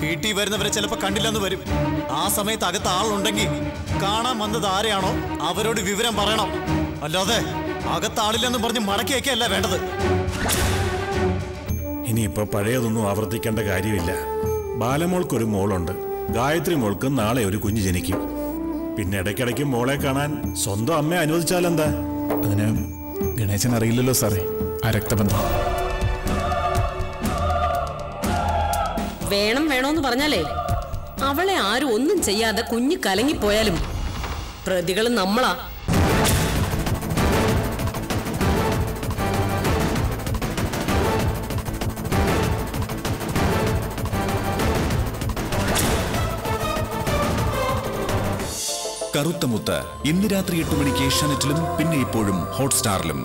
വീട്ടിൽ വരുന്നവരെ ചിലപ്പോ കണ്ടില്ലെന്ന് വരും. ആ സമയത്ത് അകത്ത് ആളുണ്ടെങ്കിൽ കാണാൻ വന്നത് ആരെയാണോ അവരോട് വിവരം പറയണം. അല്ലാതെ അകത്ത് ആളില്ലെന്ന് പറഞ്ഞ് മടക്കിയൊക്കെയല്ല വേണ്ടത്. ഇനിയിപ്പോ പഴയതൊന്നും ആവർത്തിക്കേണ്ട കാര്യമില്ല. ബാലമോൾക്കൊരു മോളുണ്ട്. ഗായത്രി മോൾക്ക് നാളെ ഒരു കുഞ്ഞ് ജനിക്കും. പിന്നെ ഇടയ്ക്കിടയ്ക്ക് മോളെ കാണാൻ സ്വന്തം അമ്മയെ അനുവദിച്ചാലെന്താ? അതിന് ഗണേശൻ അറിയില്ലല്ലോ സാറേ. ആ രക്തബന്ധം. വേണം വേണോന്ന് പറഞ്ഞാലേ. അവളെ ആരും ഒന്നും ചെയ്യാതെ കുഞ്ഞ് കലങ്ങിപ്പോയാലും പ്രതികൾ നമ്മളാ. കറുത്ത മുത്ത് ഇന്ന് രാത്രി എട്ട് മണിക്ക് ഏഷ്യാനെറ്റിലും പിന്നെ ഇപ്പോഴും ഹോട്ട്സ്റ്റാറിലും.